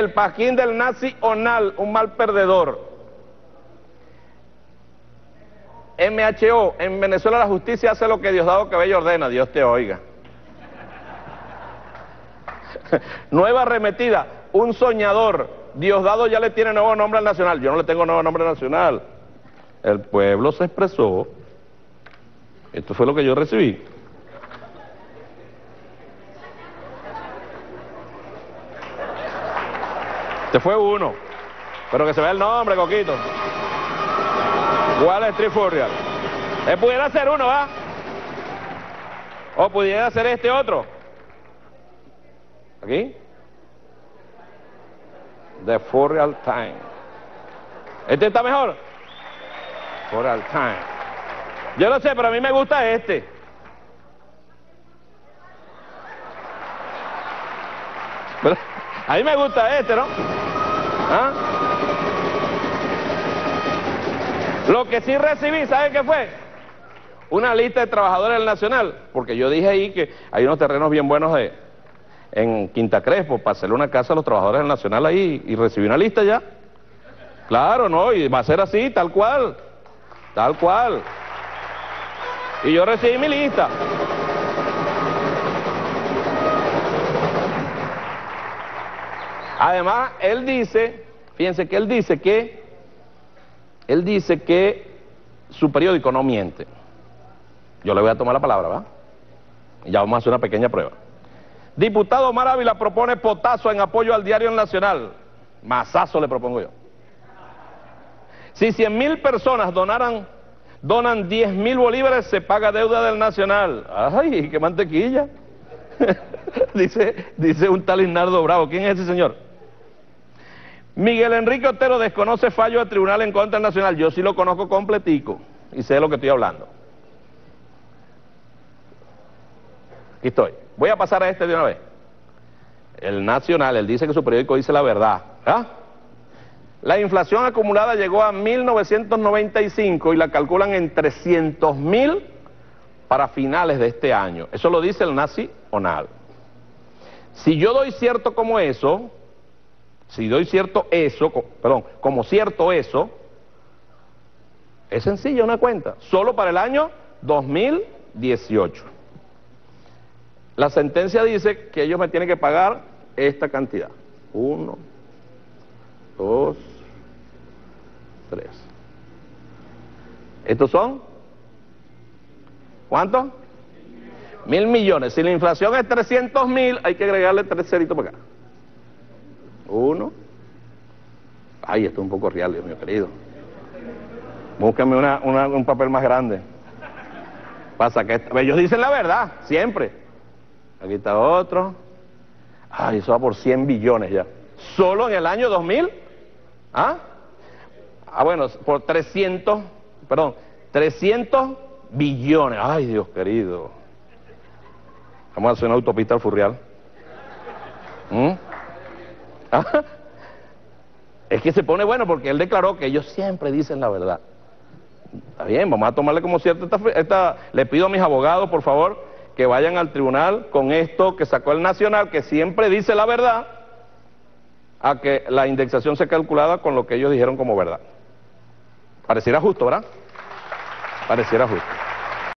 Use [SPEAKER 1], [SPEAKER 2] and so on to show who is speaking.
[SPEAKER 1] El paquín del nazi Onal, un mal perdedor. MHO, en Venezuela la justicia hace lo que Diosdado Cabello ordena, Dios te oiga. Nueva arremetida, un soñador. Diosdado ya le tiene nuevo nombre al nacional. Yo no le tengo nuevo nombre nacional. El pueblo se expresó. Esto fue lo que yo recibí. Este fue uno. Pero que se vea el nombre, Coquito. Wall Street Furial. Eh, pudiera ser uno, ¿va? O pudiera ser este otro. ¿Aquí? The Furial Time. ¿Este está mejor? Furial Time. Yo lo sé, pero a mí me gusta este. A mí me gusta este, ¿no? ¿Ah? Lo que sí recibí, ¿sabe qué fue? Una lista de trabajadores del Nacional, porque yo dije ahí que hay unos terrenos bien buenos de, en Quinta Crespo para hacerle una casa a los trabajadores del Nacional ahí y recibí una lista ya. Claro, ¿no? Y va a ser así, tal cual, tal cual. Y yo recibí mi lista. Además, él dice, fíjense que él dice que, él dice que su periódico no miente. Yo le voy a tomar la palabra, ¿va? Y ya vamos a hacer una pequeña prueba. Diputado Omar Ávila propone potazo en apoyo al diario Nacional. Masazo le propongo yo. Si 100 mil personas donaran, donan 10 mil bolívares, se paga deuda del Nacional. ¡Ay, qué mantequilla! dice, dice un tal Inardo Bravo. ¿Quién es ese señor? Miguel Enrique Otero desconoce fallo del tribunal en contra del Nacional. Yo sí lo conozco completico y sé de lo que estoy hablando. Aquí estoy. Voy a pasar a este de una vez. El Nacional, él dice que su periódico dice la verdad. ¿ah? La inflación acumulada llegó a 1995 y la calculan en 300 mil para finales de este año. Eso lo dice el Nacional. Si yo doy cierto como eso, si doy cierto eso, perdón, como cierto eso, es sencilla una cuenta, solo para el año 2018. La sentencia dice que ellos me tienen que pagar esta cantidad. Uno, dos, tres. ¿Estos son? ¿Cuántos? Mil millones. Si la inflación es 300 mil, hay que agregarle tres ceritos para acá. Uno. Ay, esto es un poco real, Dios mío querido. Búscame un papel más grande. Pasa que ellos dicen la verdad, siempre. Aquí está otro. Ay, eso va por 100 billones ya. Solo en el año 2000. ¿Ah? Ah, bueno, por 300, perdón, 300 billones. Ay, Dios querido. Vamos a hacer una autopista al Furrial. ¿Mm? Es que se pone bueno porque él declaró que ellos siempre dicen la verdad. Está bien, vamos a tomarle como cierto esta, esta, le pido a mis abogados, por favor, que vayan al tribunal con esto que sacó el Nacional, que siempre dice la verdad, a que la indexación sea calculada con lo que ellos dijeron como verdad. Pareciera justo, ¿verdad? Pareciera justo.